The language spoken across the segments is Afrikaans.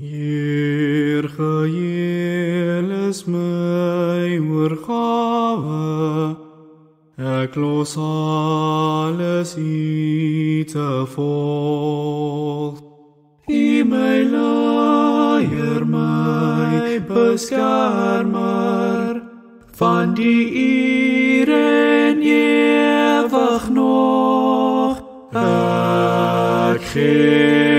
Heer, geheel is my oorgawe. Ek los alles U te volg. U my leier my beskermer van die ure en ewig nog. Ek gee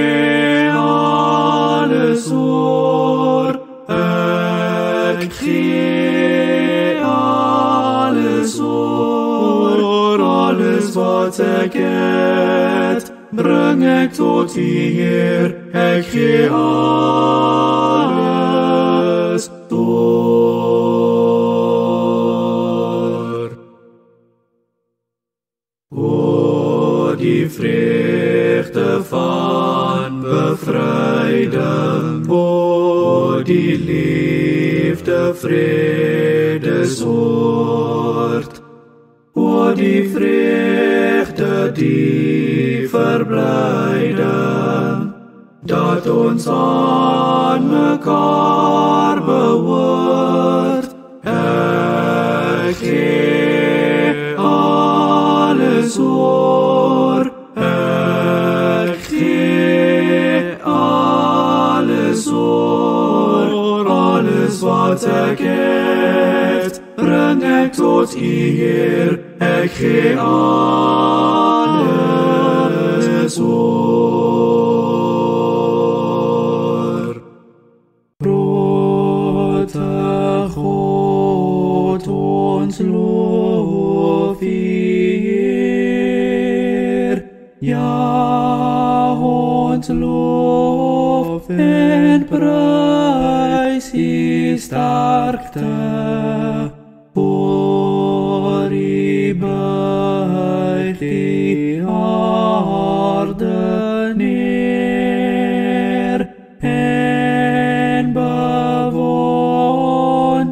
Alles wat ek het, bring ek tot U Heer. Ek gee alles oor. O die vreugde van bevryding, o die liefde vrede soort. O die vreugde die verblyding dat ons aan mekaar behoort. Ek gee alles oor. Ek gee alles oor. Alles wat ek het, bring ek tot U Heer. Ek gee alles oor. Grote God, ons loof U Heer. Ja, ons loof en prys U sterkte. by the ordinaire and by wonder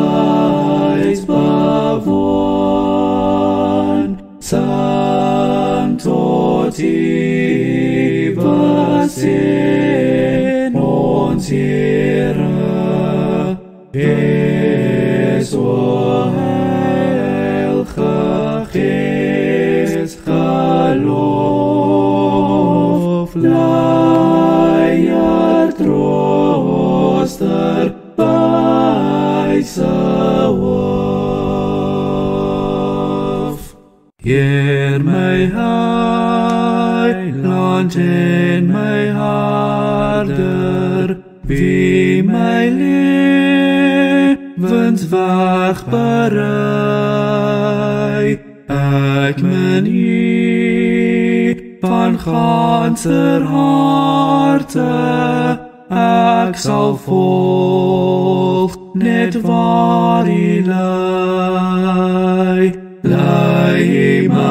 Gees geloof. Leier trooster wyse hoof. Heer my heiland en my harder, wie my lewensweg berei. Ek min U van ganser harte, ek sal volg net waar U lei. Lei my,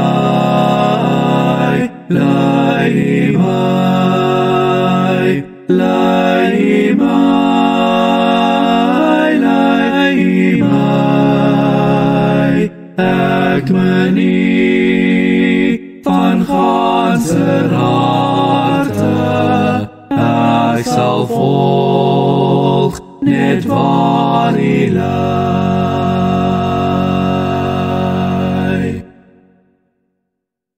lei my, lei net waar U lei.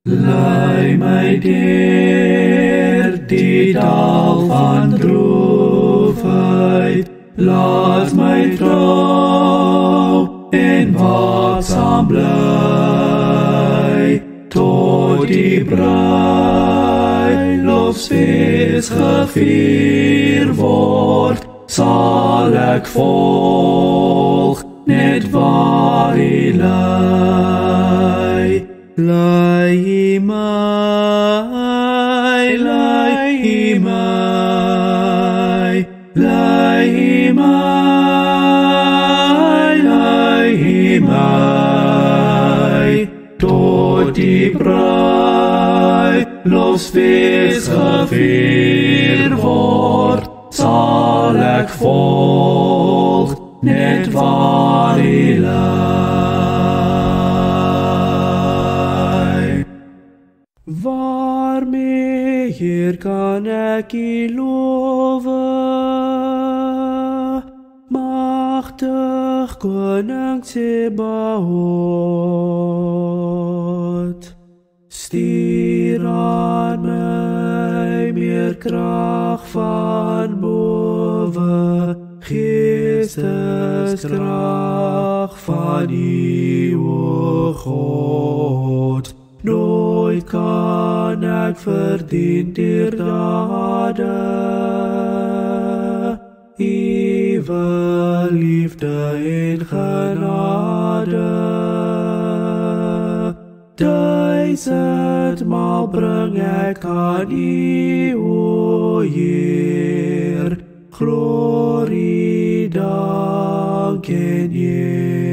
Lei my deur die dal van droefheid, laat my trou en waaksaam bly tot die bruilofsfees gevier word, sal ek volg net waar hy lei. Lei my, lei my, lei my, lei my, tot die bruid los fees gevier word, sal ek volg net waar hy lei. Waarmee hier kan ek u lowe? Machtig koning Sebaot, stuur aan my krag van bowe, geesteskrag van u o God. Nooit kan ek verdien dier dade, Ewe liefde en genade. Duizendmaal bring ek aan U, o Heer, glorie, dank en eer.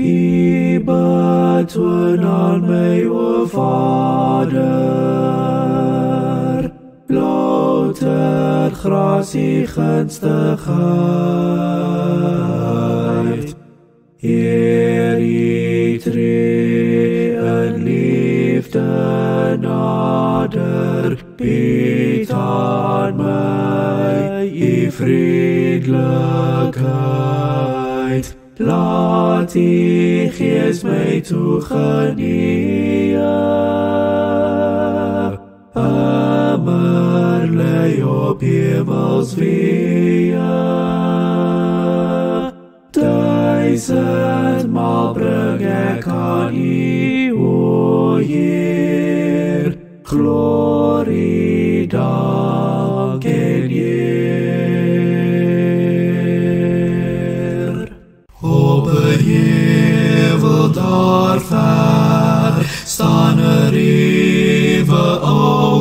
U betoon aan my, o Vader, louter grasie gunstigheid. Bied aan my U vriendelijkheid. Laat U gees my toegenie. Immer lei op hemels wee. Duizendmaal bring ek aan U, o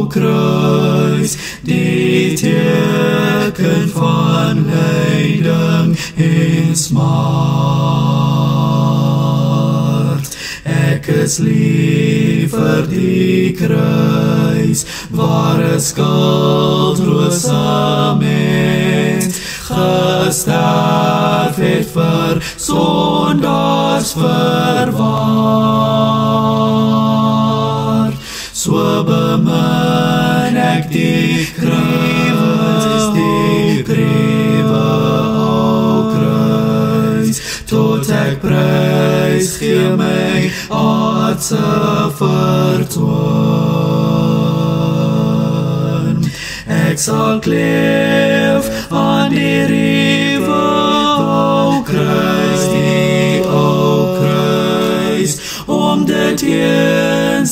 kruis, die teken van leiding en smart. Ek is liever die kruis, waar een skuldloose mens gesterf het vir sondaars verwaar. So bemin ek die kruis, die brewe o kruis, tot ek prys gee my aardse vertoon. Ek sal kleef aan die riewe o kruis,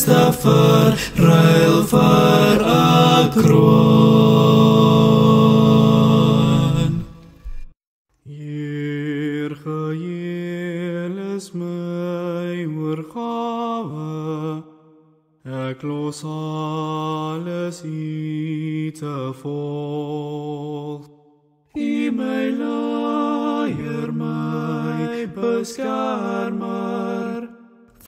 te verruil vir 'n kroon. Heer geheel is my oorgawe, ek los alles te volg. U my leier my beskermer,